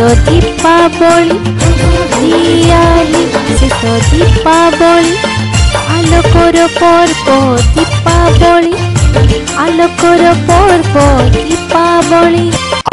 ଶୀତ ଦୀପାବଳି ଦିଆଲି ଶୀତ ଦୀପାବଳି ଆଲୋକର ପର୍ବ ଦୀପାବଳି ଆଲୋକର ପର୍ବ ଦୀପାବଳି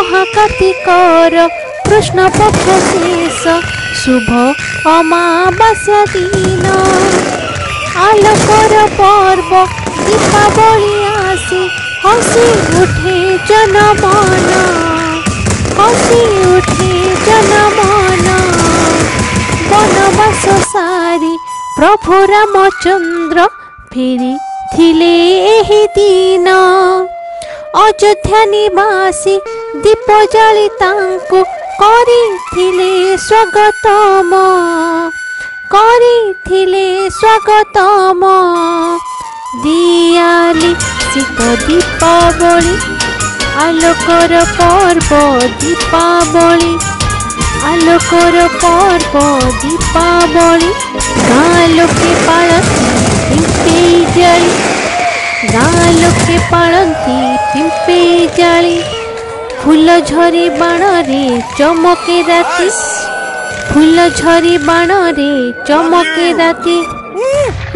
ଅହାକାତିକର କୃଷ୍ଣ ପକ୍ଷ ଶେଷ ଶୁଭ ଅମାବାସ୍ୟା ଦିନ ଆଲୋକର ପର୍ବ ଦୀପାବଳି ଆସି ହସି ଉଠେ ଜନମନ ହସି বন বন বনবাস সারি প্রভু রামচন্দ্র ফেরি থিলে এই দিন অযোধ্যা নিবাসী দীপ জালি তাঙ্কু করিথিলে স্বাগতম করিথিলে স্বাগতম দিয়ালি শীত দীপাবলি আলোকর পর্ব দীপাবলি আলোকর পর্ব দীপাবলি গালোকে পাড়তি পিম্পে জালি গালোকে পাড়তি পিম্পে জালি ফুল ঝরে বাণরে চমকে রাতি ফুল ঝরে বাণরে চমকে রাতি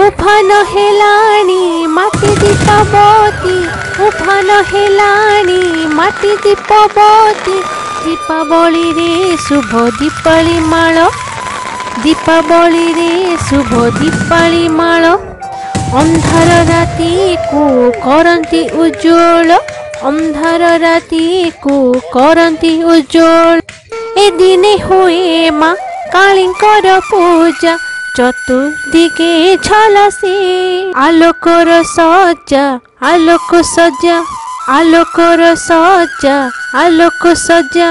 উফান হেলানি মাটি দীপাবতী উফান হেলানি মাটি দীপাবতী দীপাবলিরে শুভ দীপাড়ি মাল দীপাবলিরে শুভ দীপাড়ি মাল অন্ধার রাতি কু করন্তি উজ্জ্বল অন্ধার রাতি কু করন্তি উজ্জ্বল এদিনে হুয়ে মা কালীঙ্কর পূজা চতুর্দিকে ঝলসে আলোকর সজ্জা আলোক সজ্জা আলোকর সজ্জা আলোক সজ্জা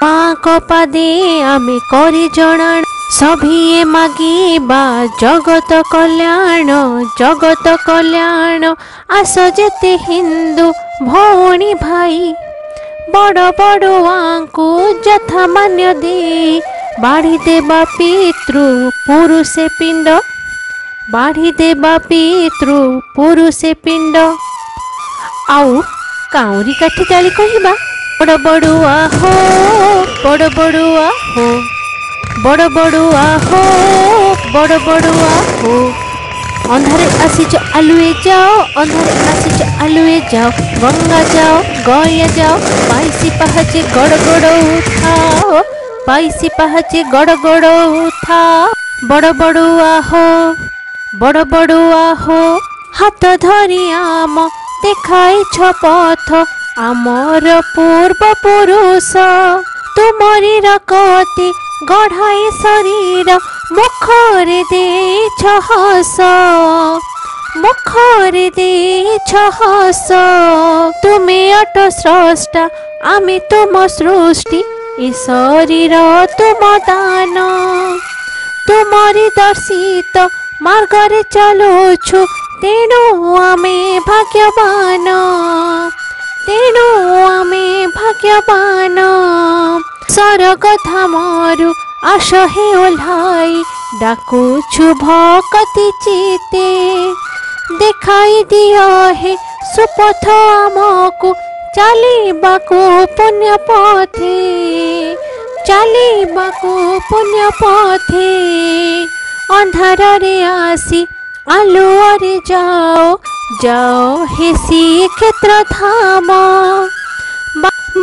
মা'ଙ୍କ ପାଦେ ଆମେ କରି ଜଣାଣ ସଭିଏ ମାଗିବା ଜଗତ କଲ୍ୟାଣ ଜଗତ କଲ୍ୟାଣ ଆସ ଯେତେ ହିନ୍ଦୁ ଭଉଣୀ ଭାଇ ବଡ଼ ବଡ଼ୁଆଙ୍କୁ ଯଥା ମାନ୍ୟ ଦେଇ ବାଢ଼ି ଦେବା ପିତୃ ପୁରୁଷେ ପିଣ୍ଡ ବାଢ଼ି ଦେବା ପିତୃ ପୁରୁଷେ ପିଣ୍ଡ ଆଉ କାଉଁରୀ କାଠି ଚାଲି କହିବା ବଡ଼ ବଡ଼ୁଆ ହୋ ବଡ଼ ବଡ଼ୁଆ ହୋ ବଡ଼ ବଡ଼ୁଆ ହୋ ବଡ଼ ବଡ଼ୁଆ ହୋ ଅନ୍ଧାରେ ଆସିଛ ଆଲୁଏ ଯାଅ ଅନ୍ଧାରେ ଆସିଛ আলুয়ে যাও গঙ্গা যাও গয়া যাও পাইসি পাহাচে গড় গড় উঠাও পাইসি পাহাচে গড় গড় উঠাও বড় বড় আহ বড় বড় আহ হাত ধরি আম পথ ପଥ পূর্ব পুরুষ ତୁମରି ରକତି গড়াই শরীর মুখরে ଦେଇଛ ହସ মুখরে দিয়েছ হস তুমি অট স্রষ্টা আমি তোম সৃষ্টি এ শরীর তোম দান তুমরি দর্শিত মার্গরে চলছু તેડો અમે ભાગ્યવાનો તેડો અમે ભાગ્યવાનો સ્વર્ગ ધામરું আসহে ওলাই ডাকুছু ভকতি চিতে দেখাই দিও হে সুপথ আমকু চালিবাকু পুণ্য পথে চালিবাকু পুণ্য পথে অন্ধারে আসি आलो और जाओ जाओ हे सी क्षेत्र थामा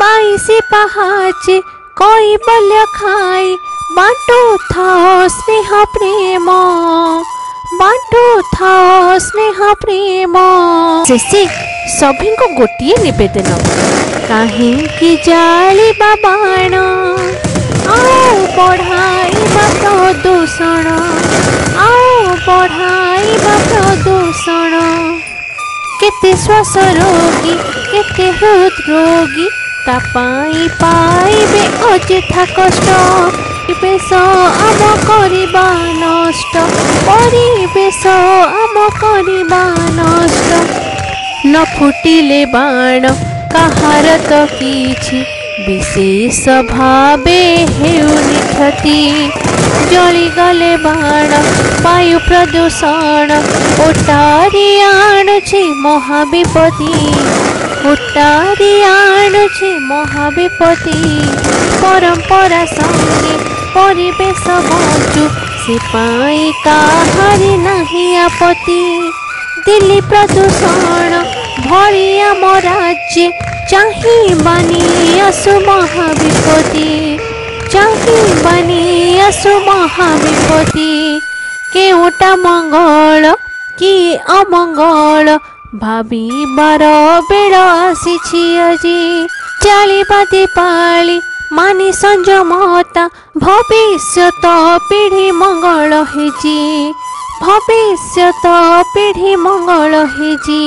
माई से पहाच कोई बल्य खाई बांटो था स्नेह प्रेम बांटो था स्नेह प्रेम जैसे सभी को गोटिए निवेदन कहीं की जाले बाबाण आओ पढ़ाई बात दूषण କେତେ ଶ୍ୱାସ ରୋଗୀ କେତେ ହୃଦରୋଗୀ ତା ପାଇଁ ପାଇବେ ଅଯଥା କଷ୍ଟ ପରିବେଶ ଆମ କରିବା ନଷ୍ଟ ପରିବେଶ ଆମ କରିବା ନଷ୍ଟ ନ ଫୁଟିଲେ ବାଣ କାହାର ତ କିଛି বিশেষ ভাবে হেউ নিক্ষতি জলিগলে বাণ বায়ু প্রদূষণ ওটারি আণুছে মহাবিপতি ওটারি আণুছে মহাবিপতি পরম্পরা সঙ্গে পরিবেশ বঞ্চু সেপাই কাহারি নাহি আপত্তি দিল্লি প্রদূষণ ভরি আম রাজ্যে চাহিবানী আসো মহাবিপদে চাকি বানি আসো মহাবিপদে কেউটা মঙ্গল কি অমঙ্গল ভাবিবার বেড় আসিছি আজি ଚାଲିବା ଦୀପାଳି ମାନି ସଂଯମତା ଭବିଷ୍ୟତ ପିଢ଼ି ମଙ୍ଗଳ ହେଇଛି ଭବିଷ୍ୟତ ପିଢ଼ି ମଙ୍ଗଳ ହେଇଛି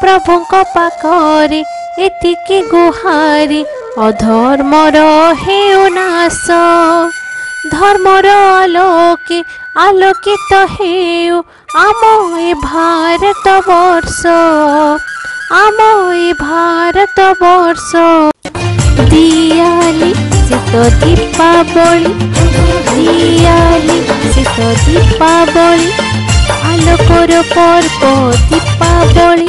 ପ୍ରଭୁଙ୍କ ପାଖରେ এতিকে গুহারি অধর্ম হেউ নাশ ধর্মর আলোকে আলোকিত হেউ আম এ ভারতবর্ষ আম এ ভারতবর্ষ দিয়ালি শীত দীপাবলি দিয়ালি শীত দীপাবলি আলোকর পর্ব দীপাবলি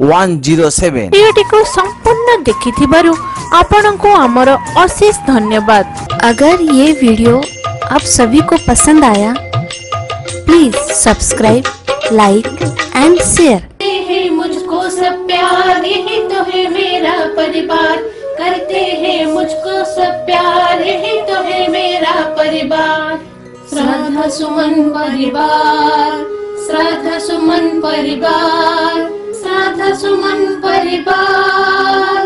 107 ভিডিওটিকে संपूर्ण देखिथिबारु को हमर अशेष धन्यवाद अगर ये वीडियो आप सभी को पसंद आया please subscribe like and share मुझको सब प्यार यही तो है मेरा परिवार करते हैं मुझको सब प्यार यही तो है मेरा परिवार श्रद्धा सुमन परिवार श्रद्धा सुमन परिवार सुमन् परिपा